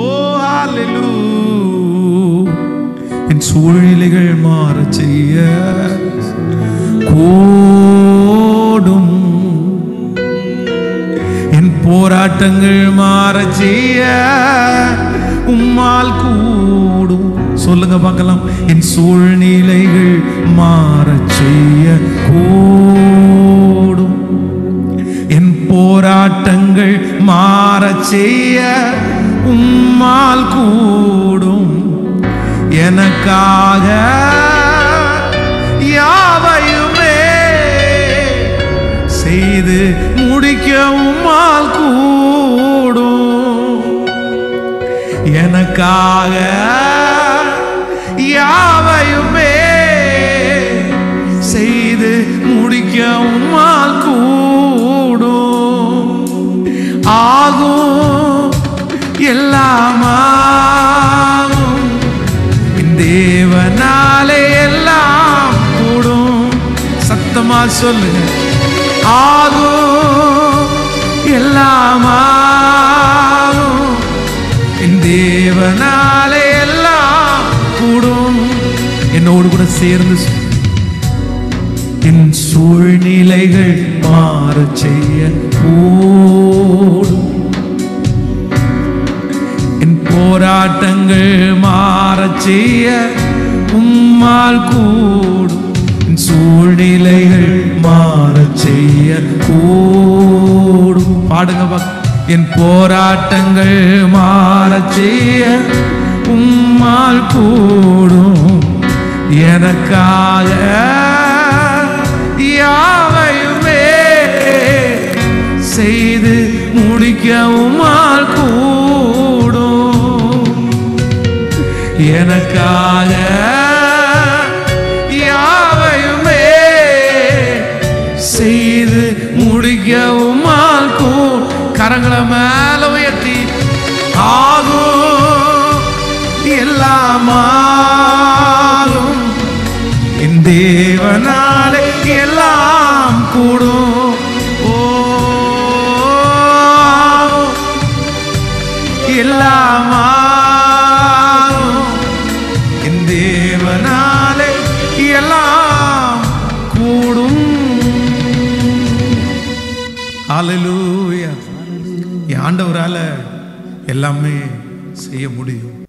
ஓ என் சூழ்நிலைகள் மாற செய்ய கோடும். என் போராட்டங்கள் மாற செய்ய உம்மால் கூடும். சொல்லுங்க பார்க்கலாம். என் சூழ்நிலைகள் மாற செய்ய போராட்டங்கள் மாறச் செய்ய உம்மால் கூடும். எனக்காக யாவையுமே செய்து முடிக்க உம்மால் கூடும். எனக்காக எல்லாமாகும் தேவனாலே எல்லாம் கூடும். சத்தமா சொல்லுங்க ஆகும் எல்லாமாகும் தேவனாலே எல்லாம் கூடும். என்னோடு கூட சேர்ந்து என் சூழ்நிலைகள் மாற செய்ய கூடும். போராட்டங்கள் மாறச் செய்ய உம்மால் கூடும். சூழ்நிலைகள் மாறச் செய்ய கூடும். பாடுங்க பக் என் போராட்டங்கள் மாறச் செய்ய உம்மால் கூடும். எனக்காக யாவையுமே செய்து முடிக்க உம்மால் கூடும் எனக்காக யாவையுமே செய்து முடிக்கவும்? உம்மால் கரங்களை மேல உயர்த்தி. ஆகும் எல்லாமா ஹalleluya ஆண்டவரால் ஆண்டவரால எல்லாமே செய்ய முடியும்.